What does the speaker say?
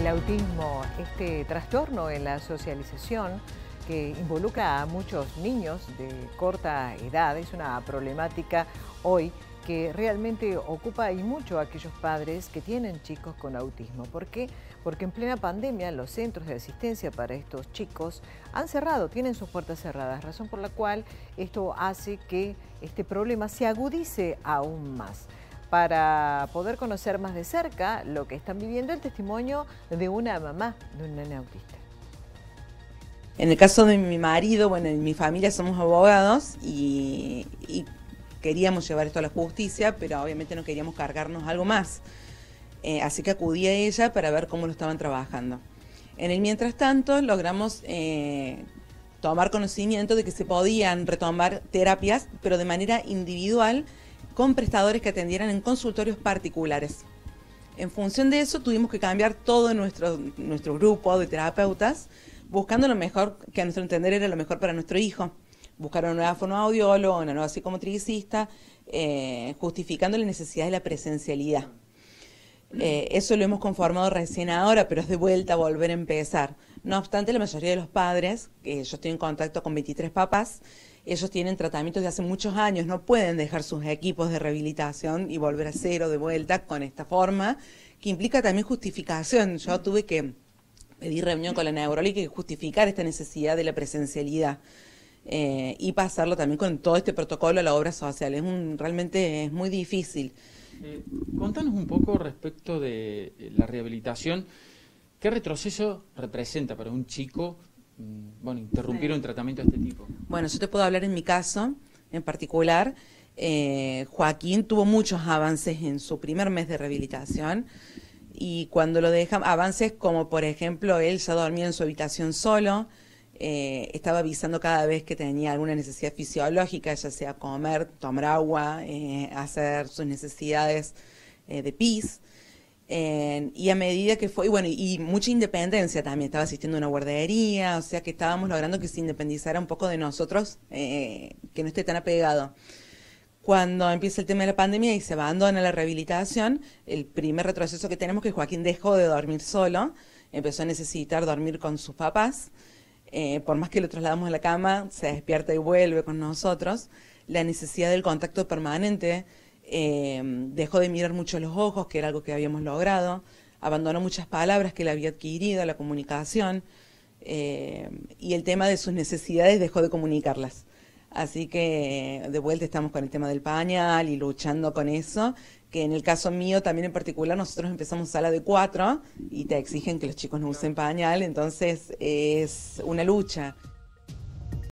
el autismo, este trastorno en la socialización que involucra a muchos niños de corta edad, es una problemática hoy que realmente ocupa y mucho a aquellos padres que tienen chicos con autismo. ¿Por qué? Porque en plena pandemia los centros de asistencia para estos chicos han cerrado, tienen sus puertas cerradas, razón por la cual esto hace que este problema se agudice aún más para poder conocer más de cerca lo que están viviendo el testimonio de una mamá de un nene autista. En el caso de mi marido, bueno, en mi familia somos abogados y, queríamos llevar esto a la justicia, pero obviamente no queríamos cargarnos algo más. Eh, así que acudí a ella para ver cómo lo estaban trabajando. En el mientras tanto, logramos eh, tomar conocimiento de que se podían retomar terapias, pero de manera individual con prestadores que atendieran en consultorios particulares. En función de eso tuvimos que cambiar todo nuestro, nuestro grupo de terapeutas, buscando lo mejor, que a nuestro entender era lo mejor para nuestro hijo. Buscar una nueva fonoaudióloga, una nueva psicomotricista, eh, justificando la necesidad de la presencialidad. Eh, eso lo hemos conformado recién ahora, pero es de vuelta a volver a empezar. No obstante, la mayoría de los padres, que yo estoy en contacto con 23 papás, ellos tienen tratamientos de hace muchos años, no pueden dejar sus equipos de rehabilitación y volver a cero de vuelta con esta forma, que implica también justificación. Yo tuve que pedir reunión con la neurólica y justificar esta necesidad de la presencialidad. Eh, y pasarlo también con todo este protocolo a la obra social. Es un, realmente es muy difícil. Eh, contanos un poco respecto de eh, la rehabilitación. ¿Qué retroceso representa para un chico Mm, bueno, interrumpir un tratamiento de este tipo? Bueno, yo te puedo hablar en mi caso en particular. Eh, Joaquín tuvo muchos avances en su primer mes de rehabilitación y cuando lo dejan, avances como por ejemplo él ya dormía en su habitación solo, eh, estaba avisando cada vez que tenía alguna necesidad fisiológica, ya sea comer, tomar agua, eh, hacer sus necesidades de pis y a medida que fue, y bueno, y mucha independencia también, estaba asistiendo a una guardería, o sea que estábamos logrando que se independizara un poco de nosotros, eh, que no esté tan apegado. Cuando empieza el tema de la pandemia y se abandona la rehabilitación, el primer retroceso que tenemos es que Joaquín dejó de dormir solo, empezó a necesitar dormir con sus papás, eh, por más que lo trasladamos a la cama, se despierta y vuelve con nosotros, la necesidad del contacto permanente, eh, dejó de mirar mucho los ojos, que era algo que habíamos logrado, abandonó muchas palabras que él había adquirido, la comunicación, eh, y el tema de sus necesidades dejó de comunicarlas. Así que de vuelta estamos con el tema del pañal y luchando con eso, que en el caso mío también en particular nosotros empezamos sala de cuatro y te exigen que los chicos no usen pañal, entonces es una lucha.